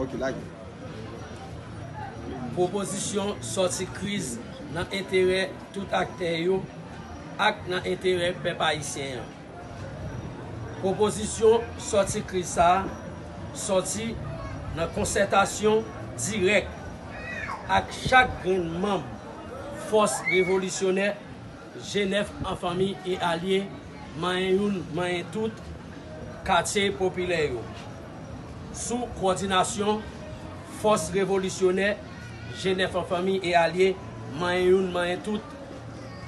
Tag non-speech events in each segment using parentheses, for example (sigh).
Ok, lage. Proposisyon sorti kriz nan entere tout akter yo ak nan entere pep haisyen yo. Proposisyon sorti kriz sa, sorti nan konsentasyon direk ak chak gren mamb fos revolisyonè Genève en fami e alye mayen youn mayen tout katye popilè yo. sou koordinasyon fos revolisyonè Genève en fami e alye man yon man tout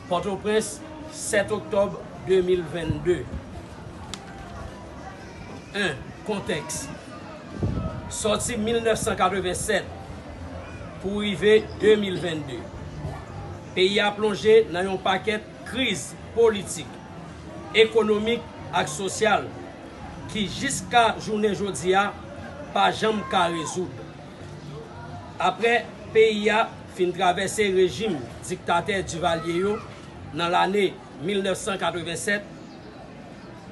Port-au-Prince 7 Oktob 2022 1. Konteks sorti 1987 pou rive 2022 Peyi a plonje nan yon paket kriz politik, ekonomik ak sosyal ki jiska jounen jodi pa jam ka rezoud. Apre peyi a fin travesse rejim diktater di valye yo nan l ane 1987,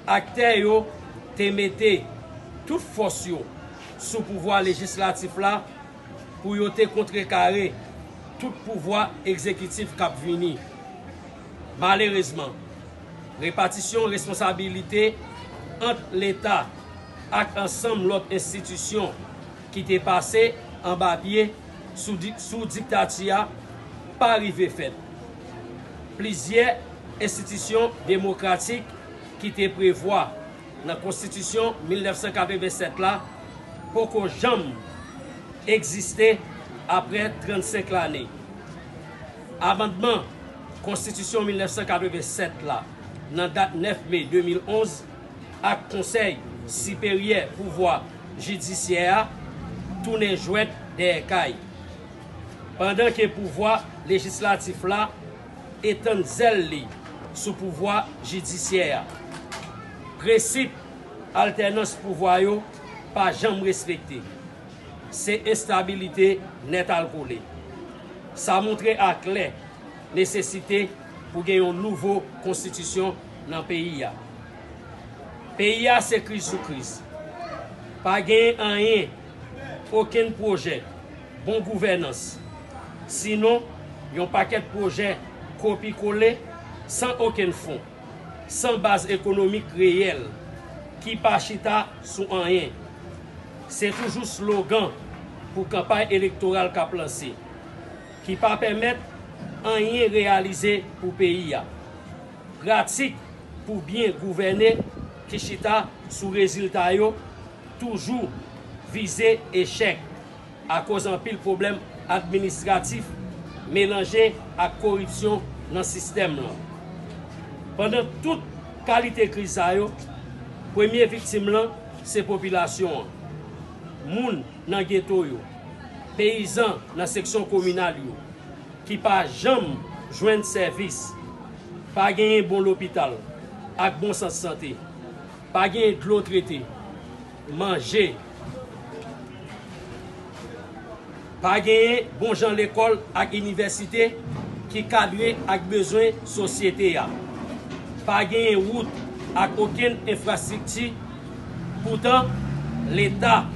akter yo temete tout fos yo sou pouvoi legislatif la pou yo te kontrekare tout pouvoi ekzekitif kap vini. Malerizman, repatisyon responsabilite ant l'Etat ak ansam lot institisyon ki te pase an babye sou diktatia pa rive fet. Plizye institisyon demokratik ki te prevoa nan konstitisyon 1987 la poko jam eksiste apre 35 l ane. Konstitisyon 1987 la nan dat 9 mei 2011 ak konsey siperye pouvoi jidisye a tounen jwet de ekay. Pendan ke pouvoi legislatif la etan zel li sou pouvoi jidisye a. Presip alternans pouvoyo pa jam respekte. Se estabilite net al kole. Sa montre ak le nesesite pou gen yon nouvo konstitisyon nan peyi ya. Peyi ya se kriz sou kriz. Pa gen an yen, oken proje, bon gouvernance. Sinon, yon paket proje kopi kole, san oken fon, san baz ekonomik reyel, ki pa chita sou an yen. Se toujou slogan pou kampay elektoral ka planse, ki pa pemet an yen realize pou peyi ya. Pratik pou bien gouverne, ki chita sou rezultat yo, toujou vize echek a kozan pil problem administratif melange ak koripsyon nan sistem lan. Pendan tout kalite kriza yo, premye viktim lan se popilasyon an. Moun nan geto yo, peyizan nan seksyon kominal yo, ki pa jam jwen servis, pa genye bon l'opital, ak bon sante, pa genye dlo trete, manje, pa genye bon jan l'ekol ak universite, ki kadwe ak bezwen sosyete ya, pa genye wout ak oken infrastrikti, poutan l'Etat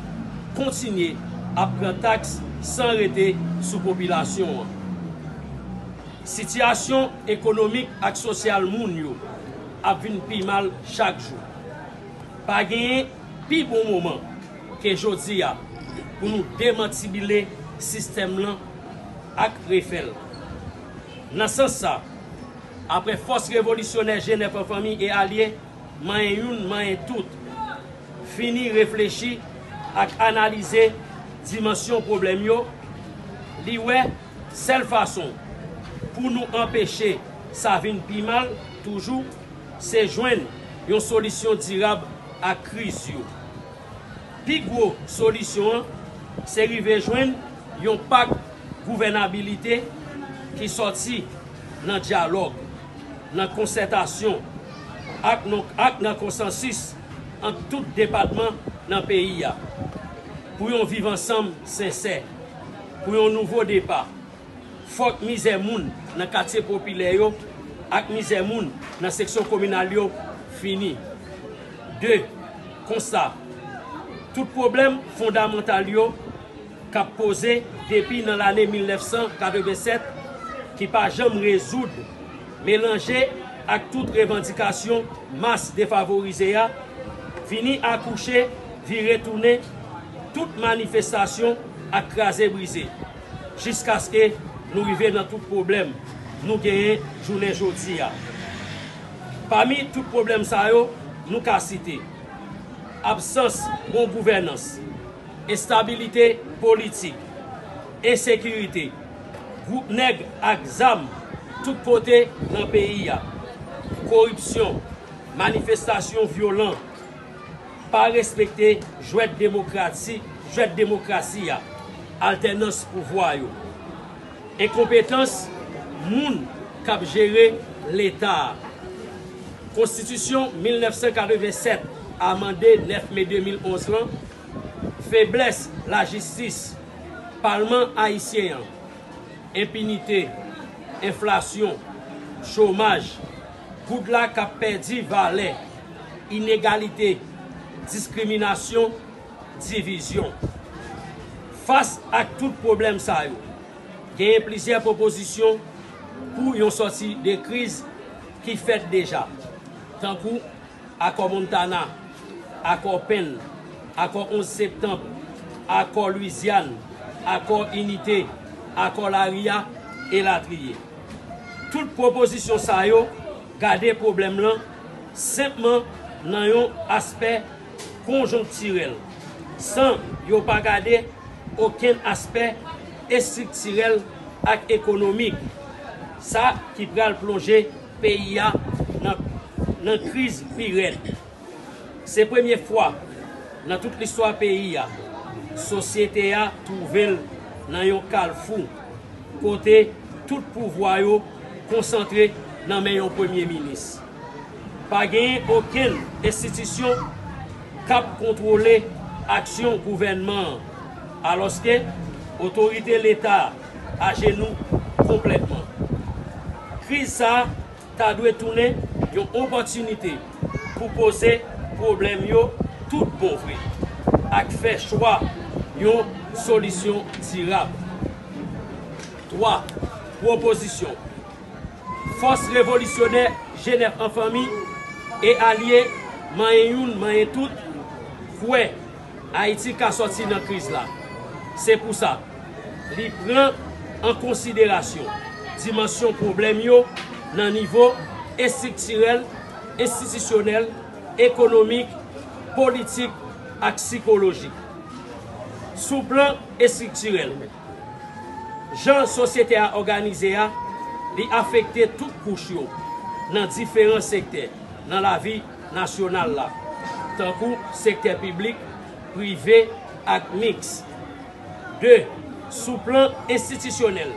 kontinye ap pran taks san rete sou popilasyon. Sityasyon ekonomik ak sosyal moun yo ap vin pi mal chak jou. Pa genye pi bon mouman ke jodi ya pou nou demantibile sistem lan ak refel. Nasan sa, apre fos revolisyonè jenè pa fami e alye, mayen youn, mayen tout, fini reflechi ak analize dimensyon problem yo, li we sel fason pou nou empèche sa pi mal, toujou, se jwen yon solisyon dirab ak kriz yo. Pi gwo solisyon, se rive jwen yon pak gouvenabilite ki soti nan diyalog, nan konsentasyon, ak nan konsensis an tout departman nan peyi ya. Pou yon viv ansam sensè, pou yon nouvo depa, fok mizè moun nan katse popile yo, ak mizè moun nan seksyon kominal yo, fini. De, konsa, tout problem fondamental yo, kap pose depi nan l ane 1987 ki pa jom rezoud melange ak tout revendikasyon mas defavorize ya, fini akouche, vi retoune, tout manifestasyon ak kraze brize, jiska ske nou vive nan tout problem nou genye jounen jodi ya. Pami tout problem sa yo, nou ka cite, absens bon gouvernance, estabilite politik, esekirite, goup neg ak tout kote nan peyi ya, korupsyon, manifestasyon violent, pa respekte jwet demokrasi, jwet demokrasi ya, altenans pou voyo. Enkompetans, moun kap jere l'Etat. Konstitusyon 1987, amande 9 me 2011 lan, febles la jistis, palman haisyen, impinite, inflasyon, chomaj, goudla kap perdi vale, inegalite, diskriminasyon, divizyon. Fas ak tout problem sa yo, genye plisye proposisyon pou yon soti de kriz ki fet deja. Tankou, akor Akor Pen, akor 11 Septembre, akor Louisiane, akor Unité, akor Laria, et Latriye. Tout proposisyon sa yo, gade problem lan, sepman nan yon aspe konjonktirel. San yo pa gade oken aspe estriktirel ak ekonomik. Sa ki pral plonje peyi ya nan kriz pirel. Se premye fwa nan tout l'histoire peyi ya, sosyete ya touvel nan yon kalfou kote tout pouvwayo konsantre nan men yon premye minis. Pa genye oken estitisyon kap kontrole aksyon gouvenman aloske otorite l'Etat a genou kompletman. Kriz sa ta dwe toune yon opotunite pou pose problem yo tout bon vre. Ak fe chwa yon solisyon tirab. 3. Proposisyon. Fos revolisyonè jenèr an fami e alye mayen yon mayen tout kwe Haiti ka la. Se pou sa, li pren yo nan nivou estiktirel, estitisyonel, ekonomik, politik ak psikologik. Sou plan estiktirel, jan sosyete a organize a, li afekte tout kouch yo nan diferent sekte nan la vi nasyonal la. Tankou sekte publik, privé ak mix. 2. Sou plan estitisyonel,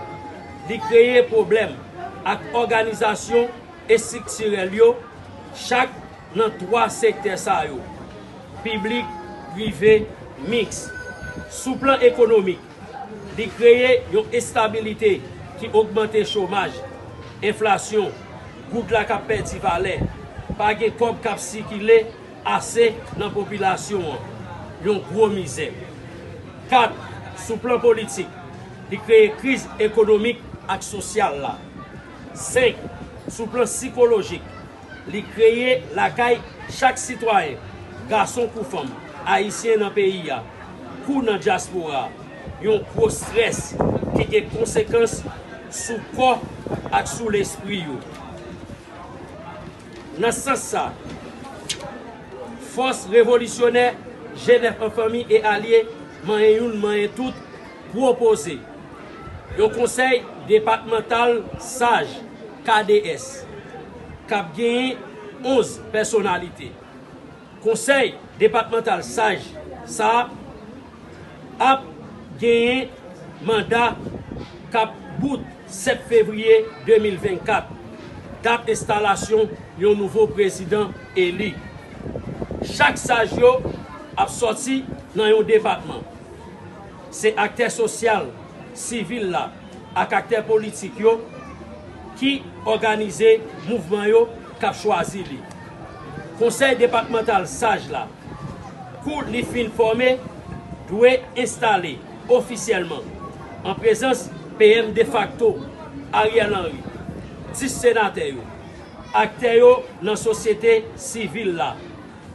li kreye problem ak organizasyon estiktirel yo, chak nan 3 sekte sa yo. Publik, privé, mix. Sou plan ekonomik, li kreye yon estabilite ki augmente chomaj, inflasyon, gout la kap peti vale, page kom kap si ki le ase nan popilasyon yon gro mize. 4. Sou plan li kreye kriz ekonomik ak sosyal la. 5. Sou plan psikologik, li kreye lakay chak sitwaye, gason kou fom, haisyen nan peyi ya, kou nan diaspora, yon kou stres ki ge konsekans sou kwa ak sou l'espri yo. Nan sas sa, fos revolisyonè, jenèf an fami e alye, manye yon manye tout pou opose. Yon konsey departemental saj KDS kap genye 11 personalite. Konsey departemental saj sa ap genye manda kap bout 7 fevriye 2024 dat instalasyon yon nouvo prezident eli. Chak saj yo ap soti nan yon departement. Se akter sosyal, sivil la, ak akter organize mouvman yo kap chwazi li. Konsey departemental saj la, kou li fin forme, dwe installe ofisyelman, an prezans PM de facto, Ariel Henry, dis senateyo, akteyo nan sosyete sivil la,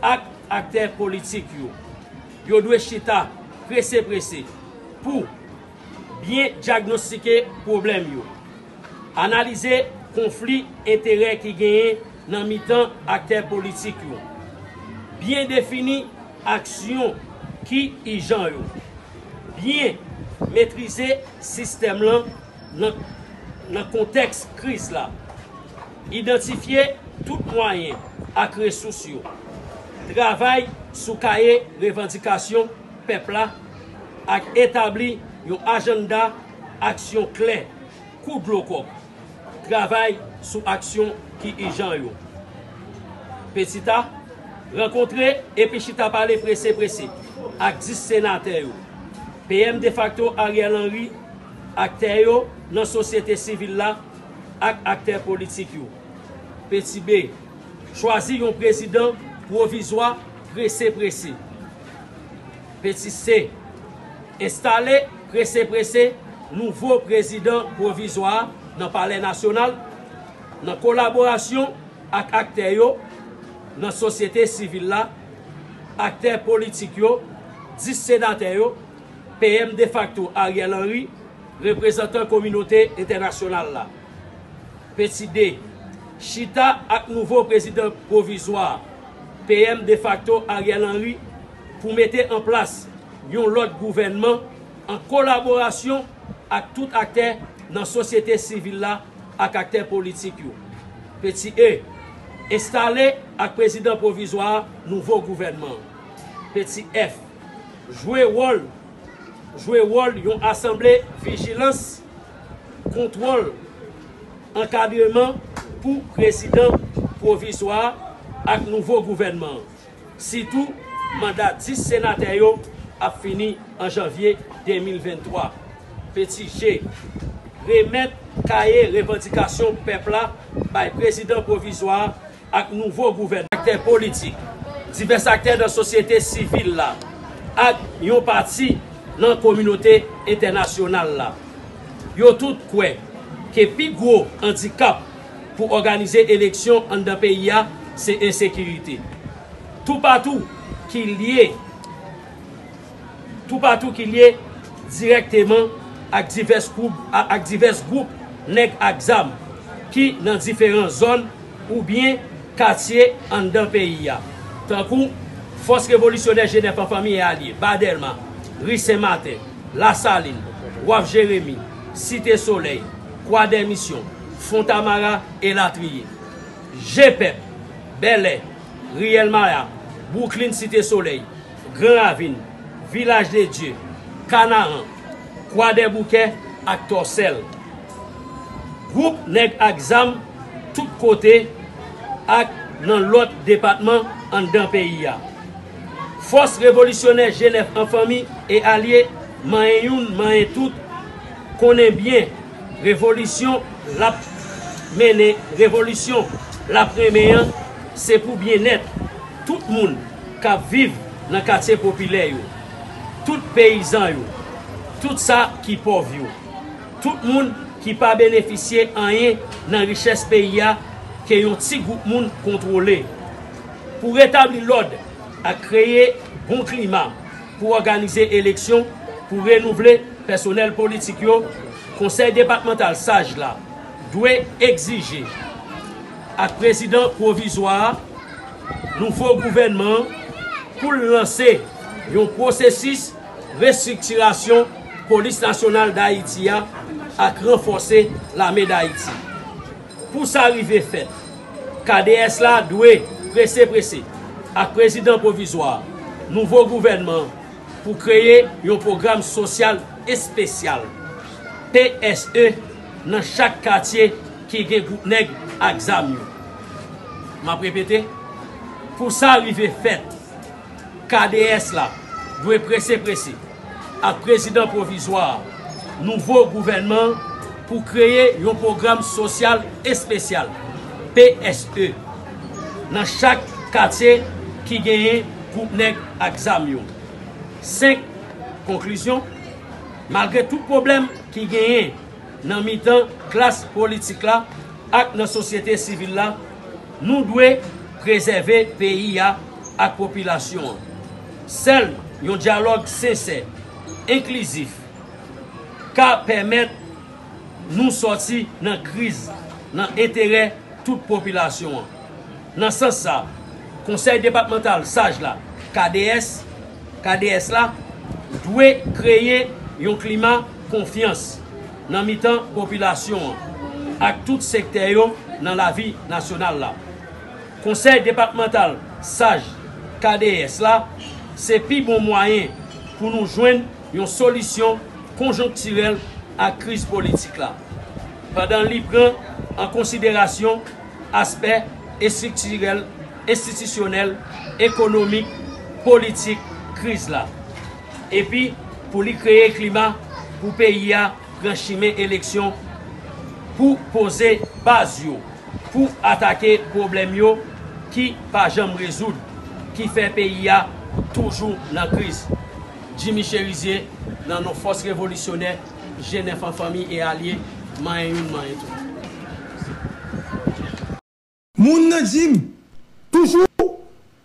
ak akter politik yo, yo dwe chita prese prese, pou bien diagnostike problem yo, analize konflik entere ki genye nan mitan akter politik yo, bien defini aksyon ki i jan yo, bien metrize sistem lan nan konteks kriz la, identifiye tout mwayen ak resous yo, travay sou kaye revendikasyon pepla ak etabli yon agenda aksyon kle kou blokok. Travay sou aksyon ki i jan yo. Petita, renkontre epi chita pale prese prese ak dis senater yo. PM de facto Ariel Henry ak ter yo nan sosyete sivil la ak akter politik yo. Peti B, chwazi yon prezident provizwa prese prese. Peti C, installe prese prese nouvo prezident provizwa pale nasyonal nan kolaborasyon ak akter yo nan sosyete sivil la akter politik yo dis senater yo PM de facto Ariel Henry reprezentan kominote internasyonal la. Peti D, chita ak nouvo prezident provizwa PM de facto Ariel Henry pou mette en plas yon lot gouvenman an kolaborasyon ak tout akter nan sosyete sivil la ak akter politik yo. Peti e, estale ak prezident provizwa nouvo gouvenman. Peti f, jwe wol, jwe wol yon asemble vigilans, kontrol, ankabirman pou prezident provizwa ak nouvo gouvenman. Sitou, mandat 10 senateryo ap fini an janvye 2023. Peti G, remet kaye revendikasyon pepla bay prezident provizwa ak nouvo gouven. Akter politik, divers akter nan sosyete sivil la, ak yon pati nan kominote internasyonal la. Yo tout kwe, ke pi gwo handikap pou organize eleksyon an da peyi ya, se ensekirite. Tou patou ki liye, tou patou ki liye direkteman ak divers group neg aksam ki nan diferent zon ou bien katye an da peyi ya. Tankou, Fos Revolutionnaire Genève en Famille et Alliés, Badelma, Rissemate, La Saline, Waf Jérémy, Cité Soleil, Kwa Demission, Fontamara et Latriye. Jepep, Belè, Riel Maya, Boukline Cité Soleil, Grand Ravine, Village des Dieux, Kanaan, kwa de bouke ak torsel. Goup leg ak zam tout kote ak nan lot depatman an dan peyi ya. Fos revolisyonè jenef an fami e alye man youn, man tout, konen bien revolisyon la mene, revolisyon la premeyan, se pou bien net tout moun ka viv nan katse popile yo, tout peyizan yo. tout sa ki pov yo. Tout moun ki pa beneficye anye nan riches peyi ya ke yon ti goup moun kontrole. Pou retabli lode a kreye bon klima pou organize eleksyon, pou renouvle personel politik yo, konsey departemental saj la dwe exije ak prezident provizwa nouvo gouvenman pou lanse yon prosesis restriktirasyon polis nasyonal da Haiti ya ak renfose lame da Haiti. Pou sa rive fet, KDS la dwe prese prese ak prezident provizwa, nouvo gouvenman pou kreye yon program sosyal espesyal PSE nan chak katye ki gen gout neg ak zam yo. Ma prepete, pou sa rive fet, KDS la dwe prese prese ak prezident provisoire nouvo gouvenman pou kreye yon program sosyal espesyal, PSE, nan chak kate ki genye koupnek ak zamyon. 5. Konklusyon, malgre tout problem ki genye nan mitan klas politik la ak nan sosyete sivil la, nou dwe prezeve peyi ya ak popilasyon. Sel yon diyalog sese inklusif ka permèt nou soti nan kriz, nan entere tout popilasyon an. Nan sens sa, konsey departemental saj la, KDS, KDS la, dwe kreye yon klima konfians nan mitan popilasyon an. ak tout sekteryon nan la vi nasyonal la. Konsey departemental saj KDS la, se pi bon mwayen pou nou jwen yon solisyon konjonktirel ak kriz politik la. Padan li pren an konsiderasyon asper estriktirel, estitisyonel, ekonomik, politik, kriz la. Epi pou li kreye klima pou peyi ya prenshime eleksyon pou pose baz yo, pou atake problem yo ki pa jom rezoud, ki fe peyi ya toujou nan kriz. Jimmy Cherizier nan nou fos revolisyonè, jenè fan fami e alye, mayen yon mayen tou. Moun nan Jim, toujou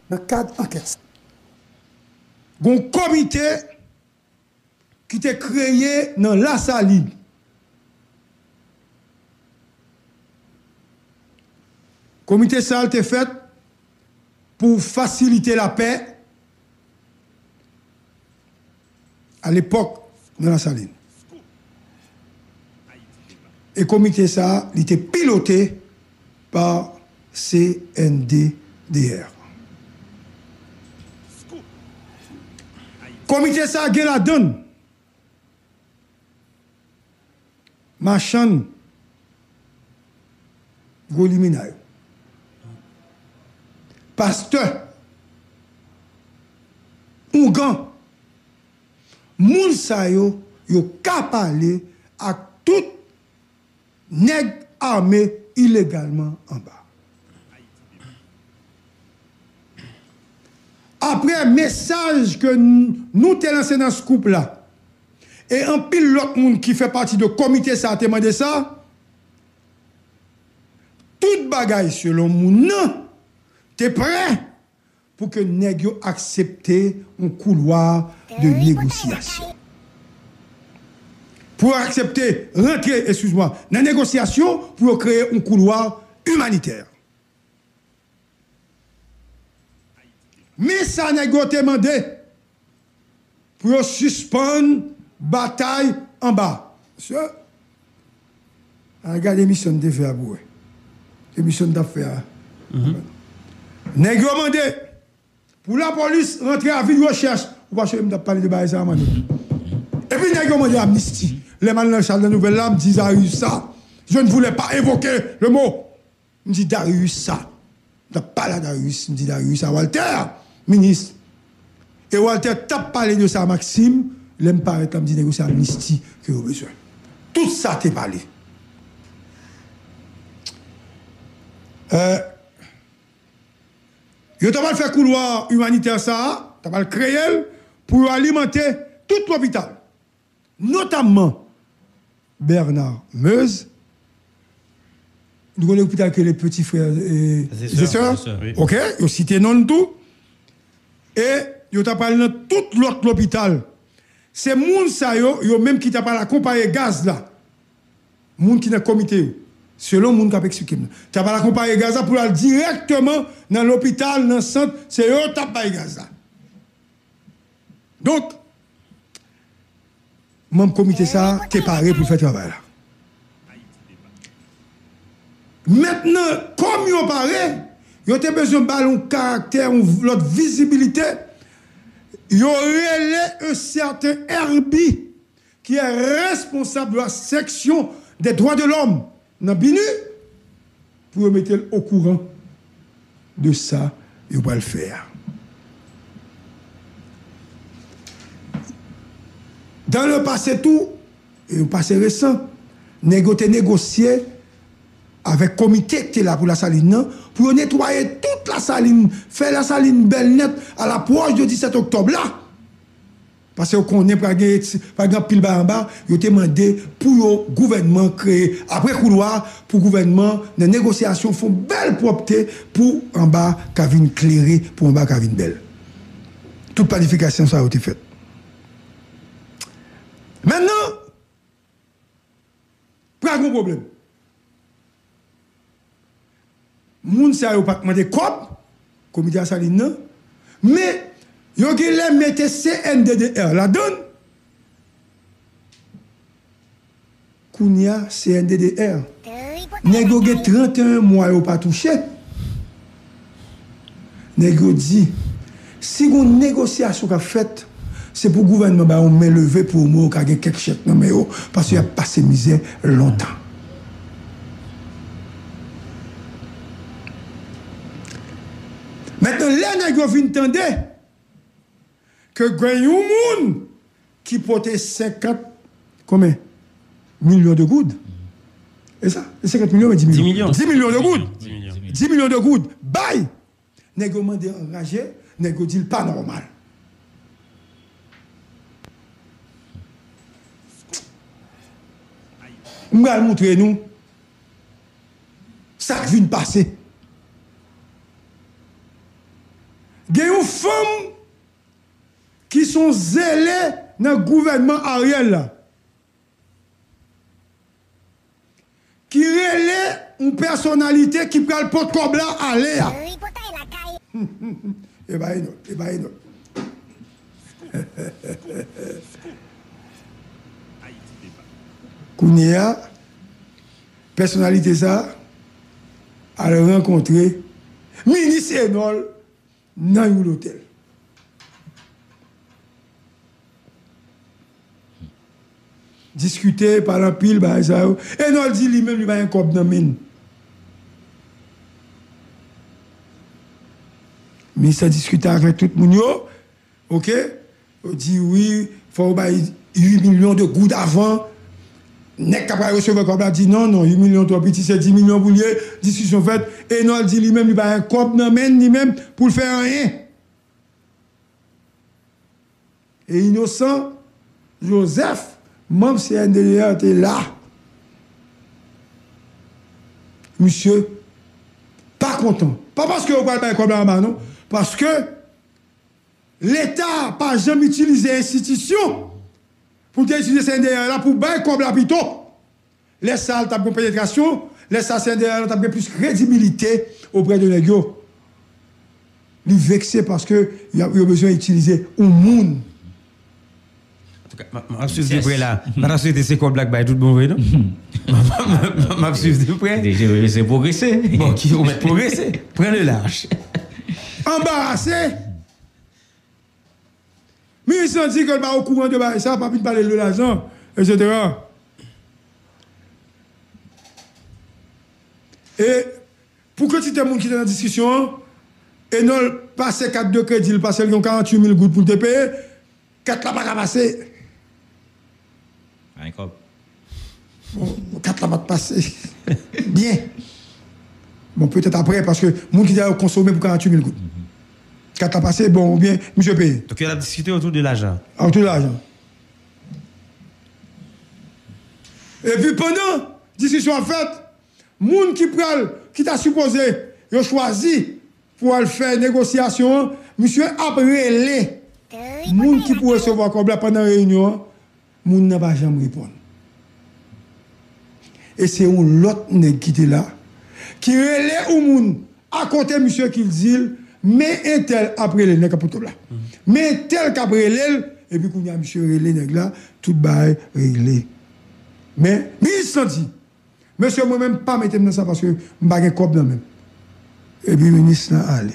nan kad anket. Gon komite ki te kreye nan la saline. Komite sal te fet pou fasilite la pe al epok nan la saline. E komite sa li te pilote pa CNDDR. Komite sa gen la don. Machan Goliminayo. Paste Ougan moun sayo yo kapale ak tout neg arme ilegalman an ba. Apre mesaj ke nou te lanse nan skoup la e an pil lot moun ki fe pati de komite sa teman de sa tout bagay selon moun nan te pre pou ke neg yo aksepte un kouloar de negosyasyon. Pou aksepte rentre, eskouzman, nan negosyasyon pou yo kreye un kouloar humaniter. Me sa neg yo temande pou yo suspon batay an ba. Se, a gade misyon de fe a bouwe. Misyon da fe a. Neg yo mande pou la polis rentre a vide chè m da pali de baye sa mande. E pi neg yo mande amnisti. Le man nan chal de nouvel la m di Darius sa. Je ne voulais pas évoquer le mot. M di Darius sa. Da pala Darius. M di Darius sa. Walter, ministre. E Walter tap pale de sa Maxime. Le m pare tam di nego sa amnisti ki yo beswen. Tout sa te pale. Euh, yo tabal fè kouloir humanitaire sa, tabal kreyel pou alimenter tout l'hôpital. Notamment Bernard Meuse, nou kon l'hôpital ke les petits frères et les sœurs, ok, yo cité non tout, et yo tabal nan tout l'hôpital. Se moun sa yo, yo menm ki tabal akompaye gaz la, moun ki nan komite yo, selon moun kap eksplikim nan. Tabal akompaye gaz la pou la direktman nan l'hôpital, nan sant, se yo tabal gaz la. Donk, moun komite sa, te pare pou fè travay la. Mètnen, kom yo pare, yo te bezon balon karakter, lot vizibilite, yo rele un certain Herbie ki è responsable de la seksyon de droit de l'homme nan binu pou yo mette au courant de sa yo pa l'fer. Dan le passé tout, et le passé récent, negote negosye avek komite ki te la pou la saline nan, pou yo netwaye tout la saline, fe la saline bel net a la poche de 17 oktob la, Parce qu'on est par exemple pile en bas, il a demandé pour le gouvernement créer après couloir pour le gouvernement les négociations font belle propreté pour en bas Kavin clairé pour en bas Kavin belle. Toute planification ça a été faite. Maintenant, pas un problème. Moun sa yo pas demandé cop, comité à Saline, mais yo qui les mette CNDDR la donne. Kounia CNDDR. Nego ge 31 mois yo pas touché. Nego dit si vous négociation qu'a faite c'est pour le gouvernement bah on met levé pour moi qui a quelques chèques non mais parce qu'il a passé misère longtemps. Maintenant, là, nous avons entendu que un monde qui portait 50 combien? Millions de gouttes. Et ça 50 millions, mais 10 millions. 10 millions, de gouttes. 10 millions. 10 millions de gouttes. Bye! Avons demandé enragé, avons dit pas normal. Nous allons montrer nous ça qui vient passer. Il y a des femmes qui sont zélées dans le gouvernement Ariel. Qui relève une personnalité qui prend le pot de là à l'air. Et bien, et bien, Kounia, personnalité ça, a rencontré ministre Enol dans l'hôtel. Discuter, parler pile, bah, ça. Enol dit lui-même, il va un cop dans mine. ministre a discuté avec tout le monde, ok? Il dit oui, il faut 8 millions de gouttes avant Nek capable recevoir comme là dit non non 8 millions trop petit c'est 10 millions pour lier discussion faite et non dit lui-même il va un cop non men lui-même pour faire rien et innocent Joseph même si délire était là monsieur pas content pas parce que vous parlez comme là non parce que l'État pas jamais utilisé institution pour utiliser ces là pour bailler comme la. Les salles ont pénétration, les salles derrière ont plus crédibilité auprès de l'ego. Ils vexé parce que il a besoin d'utiliser un monde. Je suis de près là. Je suis c'est quoi Black by tout bon vrai non? Je suis de près. Déjà c'est progresser. Bon, qui va progresser? Prends le large. (laughs) Embarrassé mais il dit que va au courant de ça, pas de parler de l'argent, etc. Et pour que tu aies monde qui dans la discussion, et non passer 4 de crédit, il passe 48 000 gouttes pour te payer, 4 là pas passer. Un cop. Bon, 4 là pas passer. (laughs) Bien. Bon, peut-être après, parce que le monde qui a consommé pour 48 000 gouttes. Quand t'as passé, bon, ou bien, monsieur paye. Donc, il a discuté autour de l'argent. Autour de l'argent. Et puis, pendant discussion en fait, moun qui pral, qui t'a supposé, il a choisi pour aller faire négociation, monsieur a relé. Moun qui pour recevoir comme là pendant la réunion, moun n'a pas jamais répondu. Et c'est un l'autre qui était là, qui relève au moun, à côté monsieur qui dit, mais un tel après le nèg pour là. Mais tel qu'après le et puis qu'on a monsieur relé nèg là, tout bail réglé. Mais ministre dit monsieur moi même pas mettre dans ça parce que m'pa gen cop dans même. Et puis ministre là allé.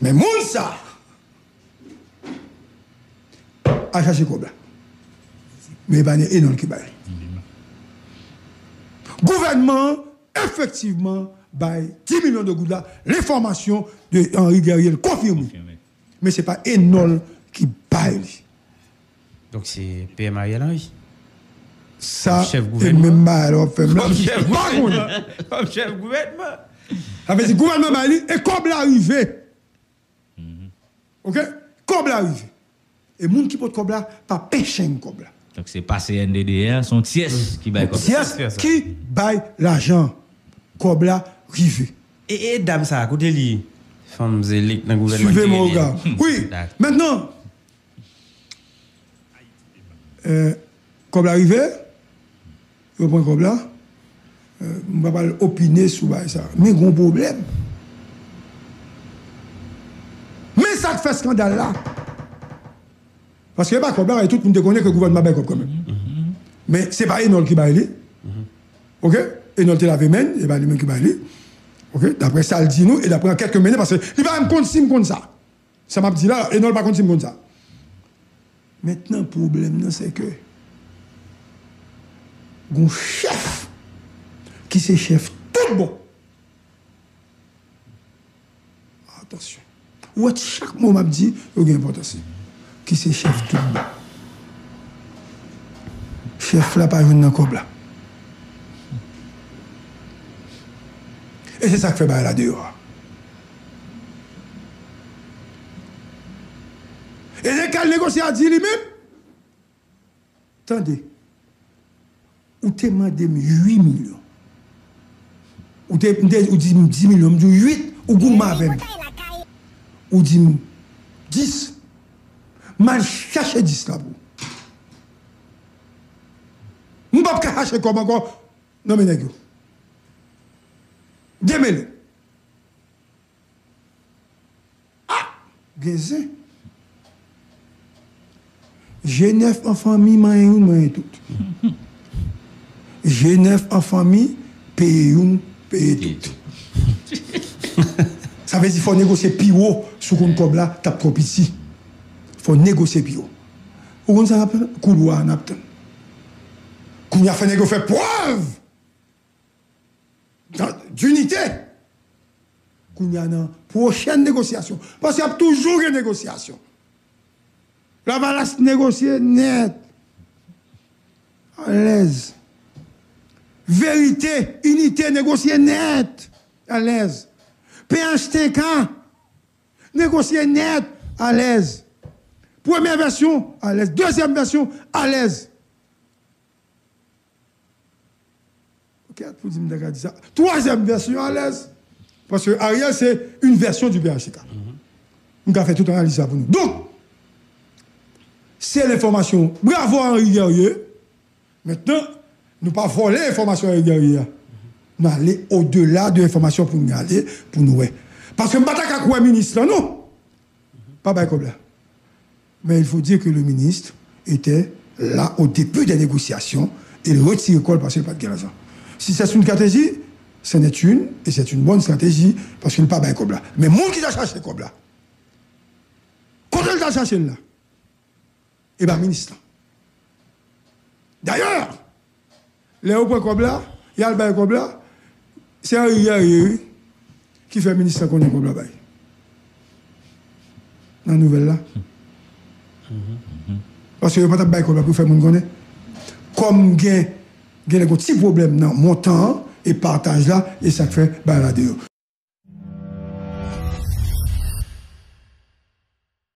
Mais moun ça a cherché là. Mais pas énorme qui bail. Gouvernement effectivement by 10 millions de gouttes là, l'information de Henri Guerrier confirme. Mais ce n'est pas Enol qui baille. Donc c'est PMA Henry. Ça, chef gouvernement. même fait Comme chef gouvernement. Comme chef gouvernement. Ça veut dire gouvernement baille et comme l'arrivée. OK? Kob la arrive. Et moun qui porte Kob la, pas pêcher Kob la. Donc c'est pas CNDDR, son tiers qui baille faire ça. qui baille l'argent Kob la rive. Et, et dame ça, côté lui, femme zélique dans le gouvernement. Suivez mon regard. (laughs) Oui, maintenant, euh, comme l'arrivée, je prends là, euh, je ne vais pas opiner sur ça. Mais il y a un problème. Mais ça fait scandale là. Parce que là, et tout le monde connaît que le gouvernement est quand même. Mais ce n'est pas Enol qui va aller. Ok? Enol te l'avait même, et pas lui-même qui va aller. Ok? D'après ça, il dit nous, et d'après quelques minutes, parce qu'il va me compte comme ça. Ça m'a dit là, Enol pas compte comme ça. Maintenant, le problème, c'est que. Un chef qui c'est chef tout bon. Attention. Ou chaque mot m'a dit, il y a une importance. Qui c'est chef tout bon. Chef là, pas une dans là. Et c'est ça qui fait bail là dehors. Et les cas négocier à dire lui-même, attendez, ou te demandé 8 millions, ou te ou dit 10 millions, ou 8, ou goût avec ou dit 10, mal chercher 10 là pour. Je ne peux pas chercher comme encore. Non, mais. Démêlé. Ah, Gézé. J'ai neuf en famille, moi une, moi tout. J'ai neuf en famille, paye une, paye tout. (laughs) Ça veut dire qu'il faut négocier plus haut sur compte comme là, t'as trop petit. Faut négocier haut. Vous comprenez ça Couloir napton. Qu'on a fait négocier preuve? D'unité. Qu'on y dans prochaine négociation. Parce qu'il y a toujours une négociation. La balance négocier net. À l'aise. Vérité, unité négocier net. À l'aise. PHTK, négocier net. À l'aise. Première version, à l'aise. Deuxième version, à l'aise. Ok, ça. Troisième version, à l'aise. Parce que Ariel, c'est une version du PHTK. On a fait toute analyse ça pour nous. Donc, c'est l'information. Bravo Henri Guerrier. Maintenant, nous pas voler l'information Henri Guerrier. Nous allons au-delà de l'information pour nous aller, pour nous. Parce que nous ne pas ministre, non? Pas comme là. Mais il faut dire que le ministre était là au début des négociations et il retire quoi parce qu'il n'a pas de l'argent. Si c'est une stratégie, ce n'est une, et c'est une bonne stratégie parce qu'il n'a pas bail comme là. Mais moi qui a cherché là, quand il a cherché là, et bien ministre. D'ailleurs, les hauts points là, il y a le là, c'est un Guerrier qui fait ministre qu'on est bail. Dans la nouvelle là. Mhm. Paske yo patap bay kon la pou fè moun konè. Kom gen, gen lè kon ti problem nan montan, e partaj la, e sak fè bay la deyo.